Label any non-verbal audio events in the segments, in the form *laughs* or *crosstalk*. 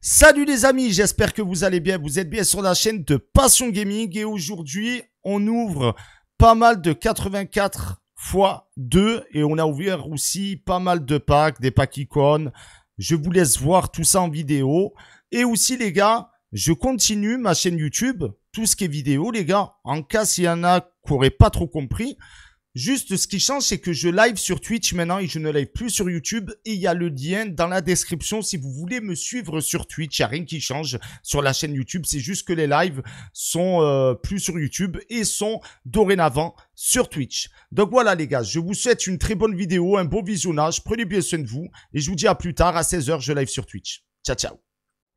Salut les amis, j'espère que vous allez bien. Vous êtes bien sur la chaîne de Passion Gaming et aujourd'hui, on ouvre pas mal de 84 x 2 et on a ouvert aussi pas mal de packs, des packs icônes. Je vous laisse voir tout ça en vidéo. Et aussi les gars, je continue ma chaîne YouTube, tout ce qui est vidéo les gars. En cas s'il y en a qui n'auraient pas trop compris, Juste, ce qui change, c'est que je live sur Twitch maintenant et je ne live plus sur YouTube. Et il y a le lien dans la description si vous voulez me suivre sur Twitch. Il n'y a rien qui change sur la chaîne YouTube. C'est juste que les lives sont euh, plus sur YouTube et sont dorénavant sur Twitch. Donc voilà les gars, je vous souhaite une très bonne vidéo, un bon visionnage. Prenez bien soin de vous et je vous dis à plus tard à 16h, je live sur Twitch. Ciao, ciao.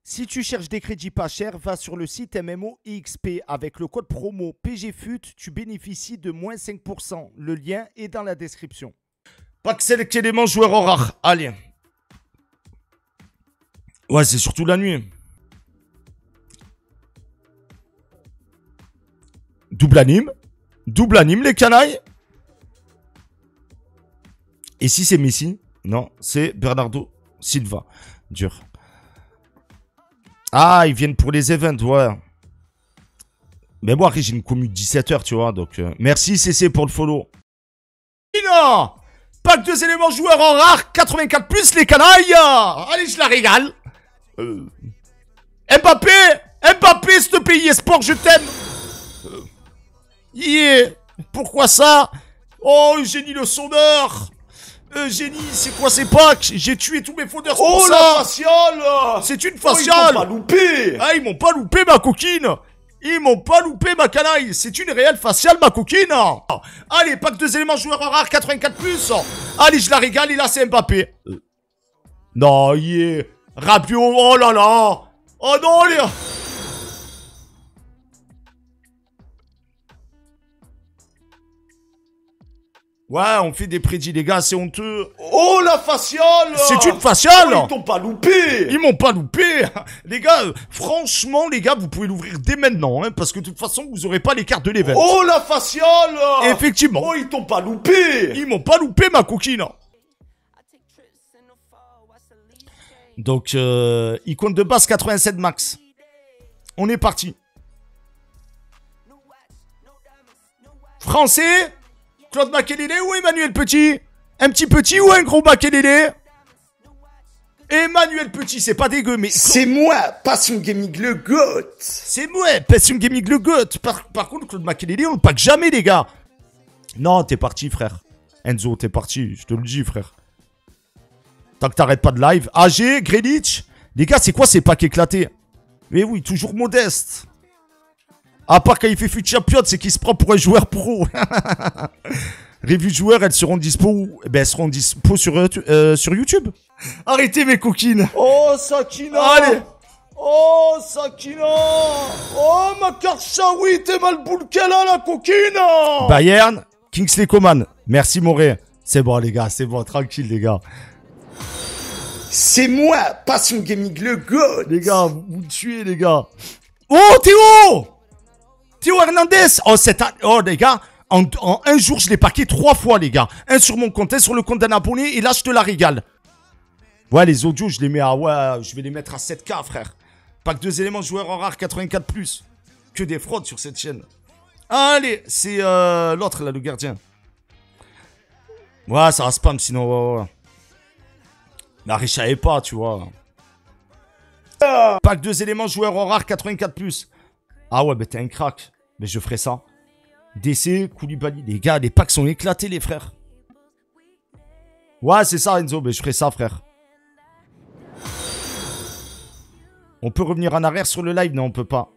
Si tu cherches des crédits pas chers, va sur le site MMO XP avec le code promo PGFUT, tu bénéficies de moins 5%. Le lien est dans la description. Pas que sélectionner joueur en rare. Allez. Ouais, c'est surtout la nuit. Double anime. Double anime, les canailles. Et si c'est Messi? Non, c'est Bernardo Silva. Dur. Ah, ils viennent pour les events, ouais. Mais moi, j'ai une commune 17h, tu vois, donc... Euh, merci CC pour le follow. Non Pack deux éléments joueurs en rare, 84 plus les canailles. Allez, je la régale. Euh... Mbappé Mbappé, te plaît, Sport, je t'aime. Euh... Yeah. Pourquoi ça? Oh, génie le sonneur Eugénie, c'est quoi ces packs J'ai tué tous mes fauteurs Oh la faciale C'est une faciale oh, Ils m'ont pas loupé! Ah, ils m'ont pas loupé ma coquine. Ils m'ont pas loupé ma canaille. C'est une réelle faciale ma coquine. Allez, pack deux éléments joueurs rare 84+. Allez, je la régale et là c'est Mbappé. Non, yeah Rabiot, oh là là. Oh non, les... Ouais, on fait des prédits, les gars, c'est honteux. Oh, la faciale C'est une faciale oh, Ils t'ont pas loupé Ils m'ont pas loupé *laughs* Les gars, franchement, les gars, vous pouvez l'ouvrir dès maintenant, hein, parce que de toute façon, vous aurez pas les cartes de l'événement. Oh, la faciale Effectivement. Oh, ils t'ont pas loupé Ils m'ont pas loupé, ma coquine Donc, euh, icône de base 87 max. On est parti. Français Claude Makelele ou Emmanuel Petit Un petit petit ou un gros Makelele? Emmanuel Petit, c'est pas dégueu, mais... C'est moi, Passion Gaming le GOAT C'est moi, Passion Gaming le GOAT par, par contre, Claude Makelele, on le pack jamais, les gars Non, t'es parti, frère. Enzo, t'es parti, je te le dis, frère. Tant que t'arrêtes pas de live. AG, Greenwich Les gars, c'est quoi ces packs éclatés? Mais oui, toujours modeste. À part quand il fait fut champion, c'est qu'il se prend pour un joueur pro. *laughs* Revue de joueurs, elles seront dispo où? Eh ben, elles seront dispo sur, euh, euh, sur YouTube. Arrêtez mes coquines. Oh, Sakina. Allez. Oh, Sakina. Oh, ma oui, t'es mal boule qu'elle a, la coquine. Bayern, Kingsley Coman. Merci, Moré. C'est bon, les gars, c'est bon, tranquille, les gars. C'est moi, Passion Gaming, le god. Les gars, vous, vous tuez, les gars. Oh, Théo Théo Hernandez Oh, c'est Oh, les gars, en, un jour, je l'ai paqué trois fois, les gars. Un sur mon compte, un sur le compte d'un abonné, et là, je te la régale. Ouais, les audios, je les mets à... Ouais, je vais les mettre à 7K, frère. Pack deux éléments joueurs en rare 84+. Que des fraudes sur cette chaîne. Allez, c'est euh, l'autre, là, le gardien. Ouais, ça va spam, sinon... Ouais, ouais. Pas, tu vois. Pack deux éléments joueurs en rare 84+. Ah ouais, bah t'es un crack. Mais je ferai ça. DC, Koulibaly. Les gars, les packs sont éclatés, les frères. Ouais, c'est ça, Enzo. Mais je ferai ça, frère. On peut revenir en arrière sur le live Non, on peut pas.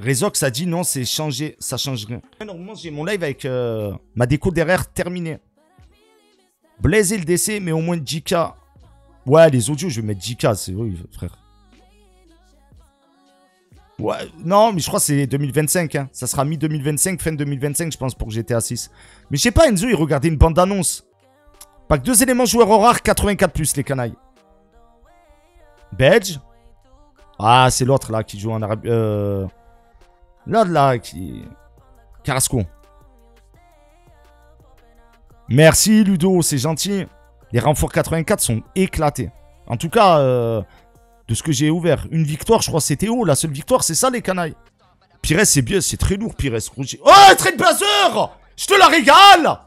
Rezox a dit non, c'est changé. Ça change rien. Normalement, j'ai mon live avec euh, ma déco derrière terminée. Blaze le DC, mais au moins 10k. Ouais, les audios, je vais mettre 10k. C'est oui, frère. Ouais, non, mais je crois que c'est 2025. Hein. Ça sera mi-2025, fin 2025, je pense, pour GTA 6. Mais je sais pas, Enzo, il regardait une bande-annonce. Pack deux éléments joueurs en rare, 84+, les canailles. Badge? Ah, c'est l'autre, là, qui joue en arabe. Euh... L'autre, là, qui... Carrasco. Merci, Ludo, c'est gentil. Les renforts 84 sont éclatés. En tout cas, euh, de ce que j'ai ouvert. Une victoire, je crois, c'était haut. La seule victoire, c'est ça, les canailles. Pires, c'est bien, c'est très lourd, Pires. Oh, Trade Blazer Je te la régale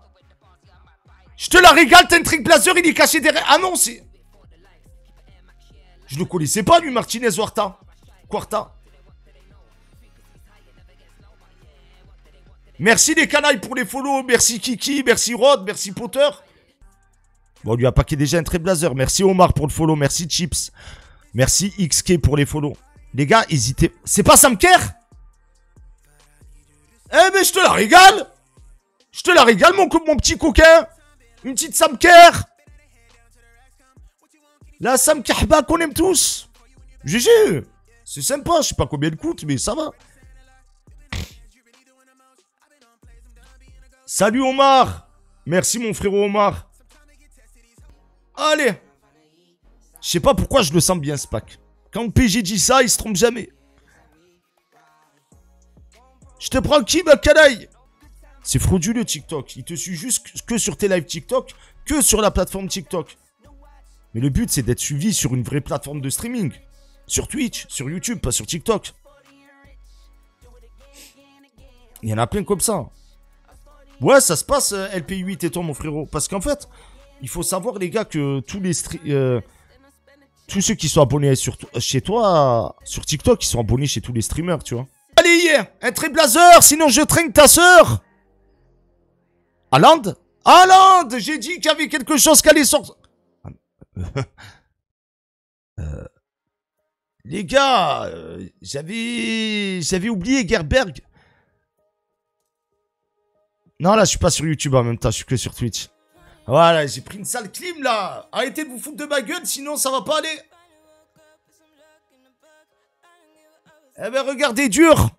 Je te la régale, t'as un Trade Blazer, il est caché derrière. Ah non, c'est... Je le connaissais pas, lui, Martinez Huerta. Quarta. Merci les canailles pour les follow. Merci Kiki, merci Rod, merci Potter. Bon, on lui a paqué déjà un très blazer. Merci Omar pour le follow, merci Chips. Merci XK pour les follow. Les gars, hésitez. C'est pas Sam Kerr Eh mais je te la régale Je te la régale mon, mon petit coquin Une petite Sam Kerr La Sam Kerba qu'on aime tous GG C'est sympa, je sais pas combien elle coûte, mais ça va. Salut Omar Merci mon frérot Omar. Allez Je sais pas pourquoi je le sens bien ce pack. Quand PG dit ça, il se trompe jamais. Je te prends qui ma canaille? C'est frauduleux TikTok. Il te suit juste que sur tes lives TikTok, que sur la plateforme TikTok. Mais le but c'est d'être suivi sur une vraie plateforme de streaming. Sur Twitch, sur YouTube, pas sur TikTok. Il y en a plein comme ça. Ouais, ça se passe euh, LP8 et toi, mon frérot. Parce qu'en fait, il faut savoir, les gars, que tous les euh, tous ceux qui sont abonnés sur chez toi, sur TikTok, ils sont abonnés chez tous les streamers, tu vois. Allez, un très blazer, sinon je traîne ta sœur. Aland? Aland J'ai dit qu'il y avait quelque chose qui allait sortir. *laughs* Euh, les gars, j'avais j'avais oublié Gerberg. Non, là, je suis pas sur YouTube en même temps, je suis que sur Twitch. Voilà, j'ai pris une sale clim, là. Arrêtez de vous foutre de ma gueule, sinon ça va pas aller. Eh ben, regardez, dur.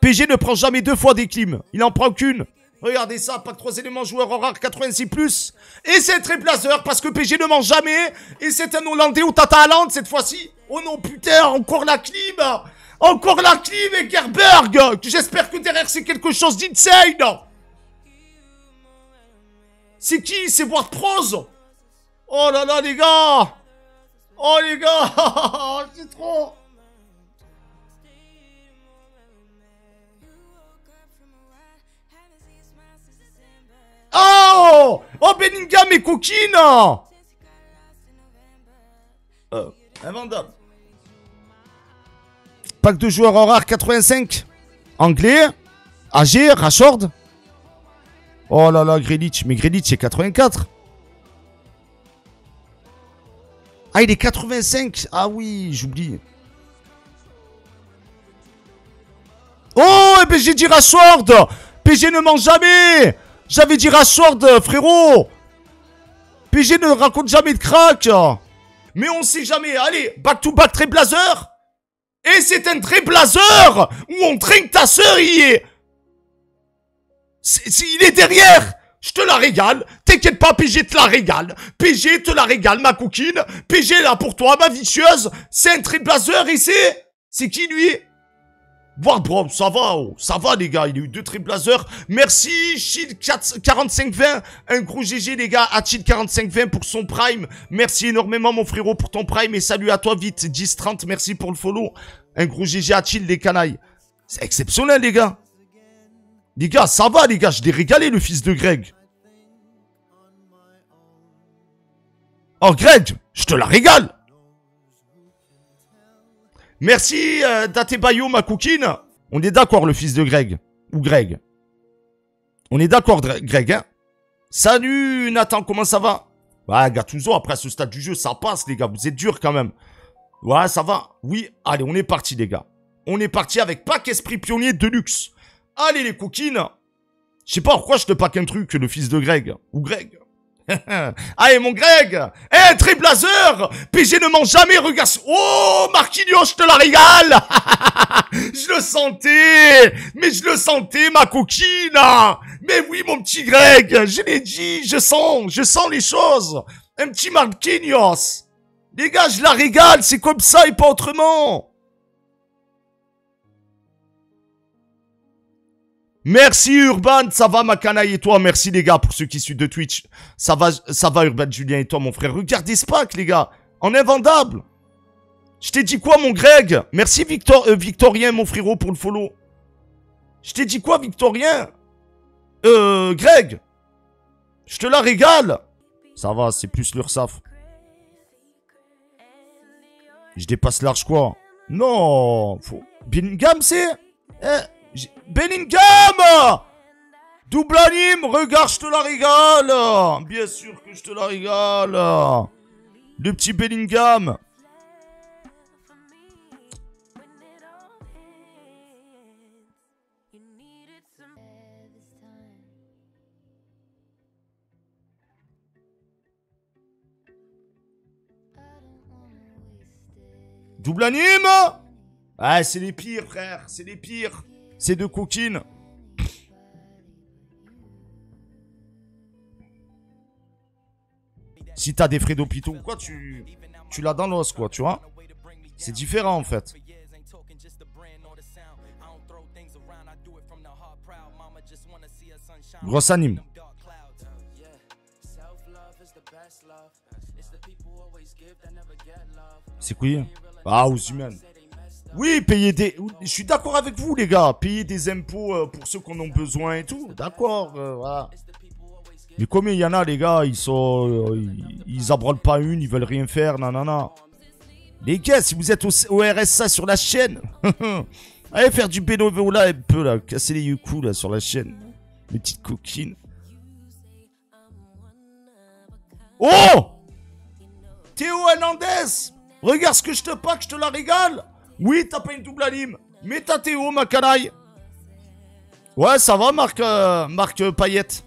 PG ne prend jamais deux fois des clims. Il en prend qu'une. Regardez ça, que trois éléments joueurs en rare 86+. Et c'est très blazer parce que PG ne mange jamais. Et c'est un Hollandais au Tata Hollande cette fois-ci. Oh non, putain, encore la clim. Encore la clim et Gerberg. J'espère que derrière c'est quelque chose d'insane. C'est qui C'est Ward Prose? Oh là là, les gars Oh les gars *laughs* C'est trop Oh Oh Bellingham et coquine euh, Invendable. Pack de joueurs en rare 85. Anglais. Agir, Rashord. Oh là là, Grelich. Mais Grelich, c'est 84. Ah, il est 85. Ah oui, j'oublie. Oh, et j'ai dit Rashford PG ne ment jamais J'avais dit Rashford, frérot PG ne raconte jamais de crack Mais on sait jamais. Allez, back-to-back très blazer Et c'est un très blazer Où on traîne ta sœur, y est il est derrière je te la régale. T'inquiète pas, PG te la régale. PG te la régale, ma coquine. PG là pour toi, ma vicieuse. C'est un blazer et c'est... C'est qui lui? Wardrobe, ça va, oh. ça va les gars, il a eu deux très blazers. Merci Shield 4520, un gros GG les gars à Shield 4520 pour son prime. Merci énormément mon frérot pour ton prime et salut à toi vite 1030, merci pour le follow. Un gros GG à les canailles. C'est exceptionnel les gars. Les gars, ça va, les gars. Je l'ai régalé, le fils de Greg. Oh, Greg, je te la régale. Merci, euh, ma coquine. On est d'accord, le fils de Greg. Ou Greg. On est d'accord, Greg, hein Salut, Nathan, comment ça va? Ouais, Gattuso, après ce stade du jeu, ça passe, les gars. Vous êtes durs, quand même. Ouais, ça va. Oui, allez, on est parti, les gars. On est parti avec Pack Esprit Pionnier Deluxe. Allez les coquines Je sais pas pourquoi je te pack un truc, le fils de Greg. Ou Greg. *laughs* Allez mon Greg. Eh, très blazer PG ne mange jamais, regarde... Oh, Marquinhos, je te la régale. *laughs* Je le sentais. Mais je le sentais, ma coquine Mais oui, mon petit Greg. Je l'ai dit, je sens, je sens les choses. Un petit Marquinhos. Les gars, je la régale, c'est comme ça et pas autrement Merci Urban, ça va ma canaille et toi, merci les gars pour ceux qui suivent de Twitch. Ça va, ça va Urban, Julien et toi mon frère. Regardez ce les gars. En invendable. Je t'ai dit quoi, mon Greg? Merci, Victor, euh, Victorien, mon frérot, pour le follow. Je t'ai dit quoi, Victorien? Euh, Greg? Je te la régale Ça va, c'est plus l'URSAF. Je dépasse large quoi Non faut... Bellingham, c'est eh, Bellingham Double anime Regarde, je te la régale. Bien sûr que je te la régale. Le petit Bellingham. Double anime Ah, c'est les pires, frère, c'est les pires. C'est de coquines. Si t'as des frais d'hôpitaux ou quoi, tu, tu l'as dans l'os, quoi, tu vois. C'est différent, en fait. Grosse anime. C'est quoi? Ah, humaines. Oui, payer des... Je suis d'accord avec vous, les gars. Payer des impôts euh, pour ceux qui en ont besoin et tout. D'accord, euh, voilà. Mais combien il y en a, les gars? Ils sont... euh, ils, pas une, ils veulent rien faire, nanana. Les gars, si vous êtes au, RSA sur la chaîne, *laughs* allez faire du bénévolat un peu, là. Casser les coups, là, sur la chaîne. Les petites. Oh Théo Hernandez Regarde ce que je te pack, je te la régale Oui, t'as pas une double anime. Mais t'as Théo, ma canaille. Ouais, ça va, Marc, euh, Marc Payette.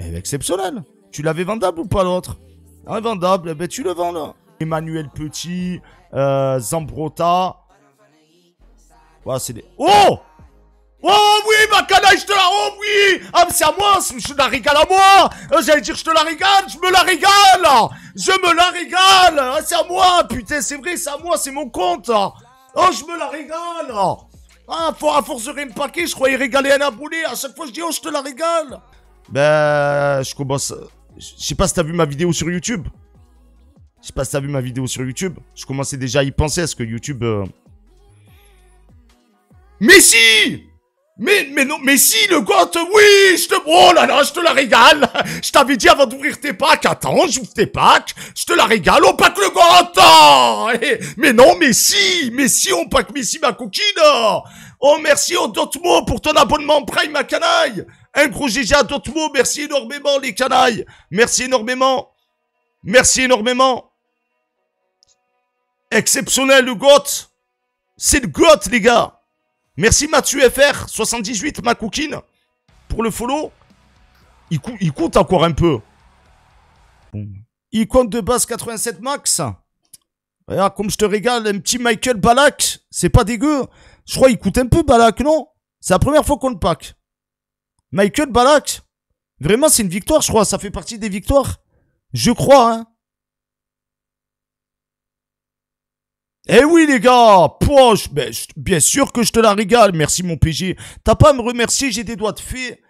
Eh, exceptionnel Tu l'avais vendable ou pas l'autre? Invendable, eh ben tu le vends là. Emmanuel Petit, euh, Zambrota... Ouais, c'est des... Oh Oh oui, ma canaille, je te la... Oh oui. Ah, mais c'est à moi, je te la régale à moi. Euh, J'allais dire, je te la régale, je me la régale. Je me la régale. Ah, C'est à moi, putain, c'est vrai, c'est à moi, c'est mon compte. Oh, je me la régale. Ah, à force de me paquer, je croyais régaler un abonné, à chaque fois je dis, oh, je te la régale. Ben, je commence... Je sais pas si t'as vu ma vidéo sur YouTube. Je sais pas si t'as vu ma vidéo sur YouTube. Je commençais déjà à y penser, à ce que YouTube... euh, Mais si mais, mais non, mais si, le goth, oui, je te, oh là là, je te la régale. Je t'avais dit avant d'ouvrir tes packs, attends, j'ouvre tes packs, je te la régale, on pack le goth. ah. Eh, Mais non, mais si, mais si, on pack, mais si, ma coquine. Oh, merci, oh, Dotmo, pour ton abonnement Prime, ma canaille. Un gros GG à Dotmo, merci énormément, les canailles. Merci énormément. Merci énormément. Exceptionnel, le goth. C'est le goth, les gars. Merci Mathieu FR 78 ma coquine pour le follow. Il, cou- il encore un peu. Il compte de base 87 max. Comme je te régale, un petit Michael Balak, c'est pas dégueu. Je crois qu'il coûte un peu Balak, non? C'est la première fois qu'on le pack. Michael Balak, vraiment c'est une victoire, je crois, ça fait partie des victoires. Je crois, hein. Eh oui les gars, Pouah, je- ben, bien sûr que je te la régale, merci mon PG. T'as pas à me remercier, j'ai des doigts de fée.